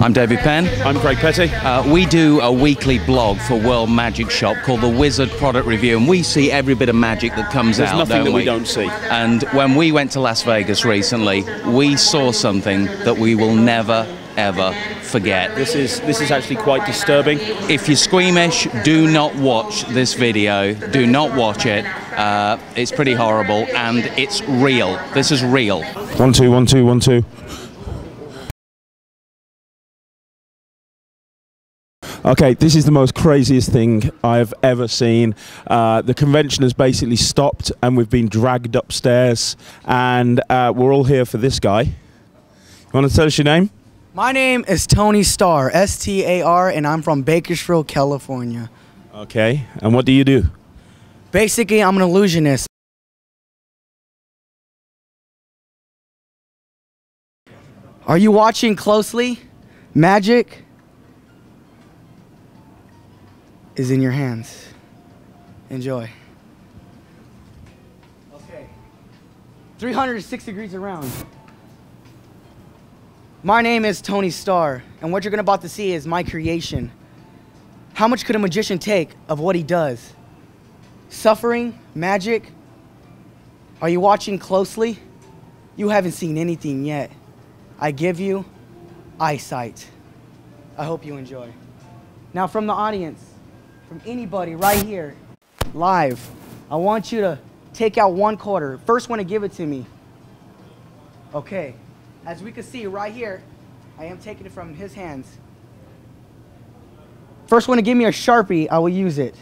I'm David Penn. I'm Craig Petty. Uh, we do a weekly blog for World Magic Shop called the Wizard Product Review, and we see every bit of magic that comes There's out. nothing don't that we we don't see. And when we went to Las Vegas recently, we saw something that we will never ever forget. This is this is actually quite disturbing. If you're squeamish, do not watch this video. Do not watch it. Uh, it's pretty horrible, and it's real. This is real. One two one two one two. Okay, this is the most craziest thing I've ever seen. Uh, the convention has basically stopped, and we've been dragged upstairs, and uh, we're all here for this guy. You want to tell us your name? My name is Tony Star, S T A R, and I'm from Bakersfield, California. Okay, and what do you do? Basically, I'm an illusionist. Are you watching closely? Magic is in your hands. Enjoy. Okay. 306 degrees around. My name is Tony Star, and what you're gonna about to see is my creation. How much could a magician take of what he does? Suffering, magic. Are you watching closely? You haven't seen anything yet. I give you iSight. I hope you enjoy. Now, from the audience, from anybody right here, live, I want you to take out one quarter. First one to give it to me. Okay. As we can see right here, I am taking it from his hands. First one to give me a Sharpie, I will use it.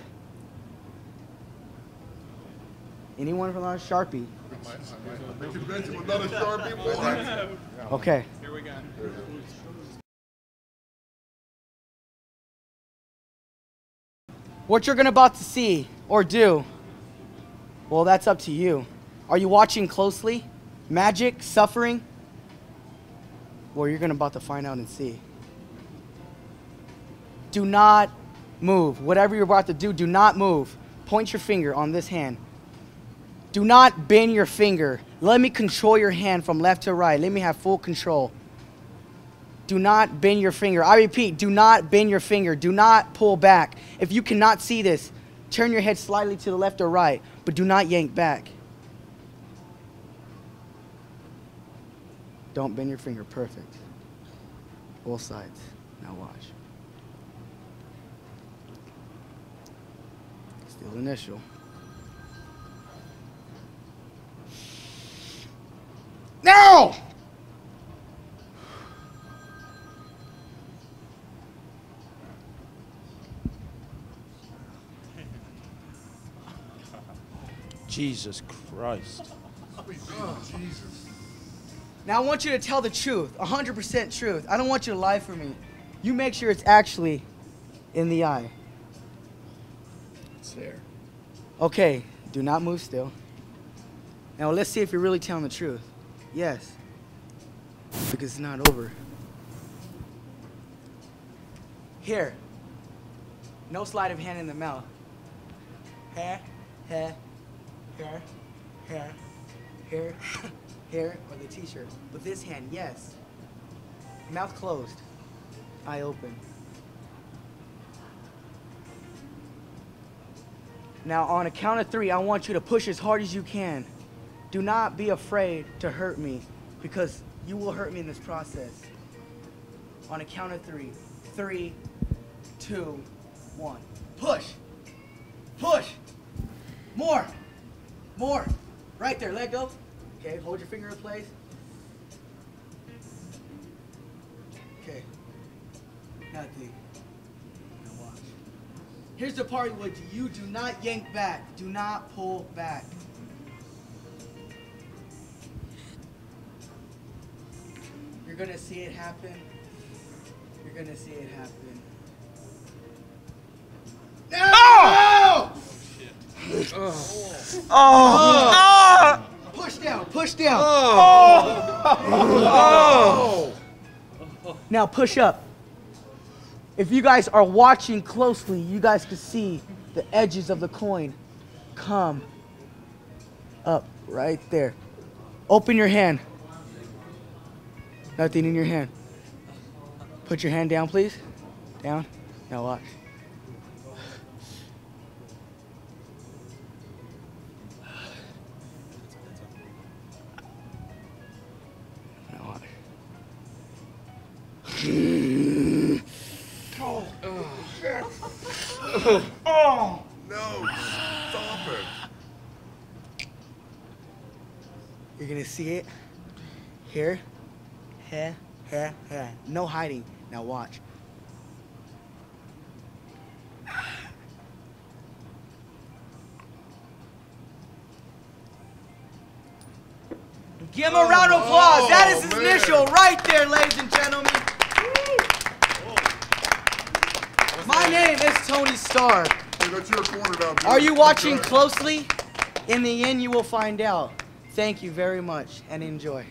Anyone from a Sharpie? Okay. Here we go. What you're gonna about to see or do, well, that's up to you. Are you watching closely? Magic, suffering? Well, you're gonna about to find out and see. Do not move. Whatever you're about to do, do not move. Point your finger on this hand. Do not bend your finger. Let me control your hand from left to right. Let me have full control. Do not bend your finger. I repeat, do not bend your finger. Do not pull back. If you cannot see this, turn your head slightly to the left or right, but do not yank back. Don't bend your finger. Perfect. Both sides. Now watch. Still initial. Now! Jesus Christ. Now I want you to tell the truth, 100% truth. I don't want you to lie for me. You make sure it's actually in the eye. It's there. Okay, do not move still. Now let's see if you're really telling the truth. Yes. Because it's not over. Here. No sleight of hand in the mouth. Hair, hair, hair, hair, hair, hair, or the t-shirt. With this hand, yes. Mouth closed. Eye open. Now, on a count of three, I want you to push as hard as you can. Do not be afraid to hurt me because you will hurt me in this process. On a count of three. Three, two, one. Push. Push. More. More. Right there. Let go. Okay, hold your finger in place. Okay. Nothing. Now watch. Here's the part where you do not yank back. Do not pull back. You're gonna see it happen. You're gonna see it happen. No! Oh! Oh. Oh. Push down, push down. Oh. Now push up. If you guys are watching closely, you guys can see the edges of the coin come up right there. Open your hand. Nothing in your hand. Put your hand down, please. Down. Now watch. No, stop it. You're gonna see it here, here, here, here. No hiding. Now watch. Give him a round of applause. that is his Oh, man. initial right there, ladies and gentlemen. My name is Tony Star. Hey, that's your corner now. dude. Are you watching closely? In the end, you will find out. Thank you very much and enjoy.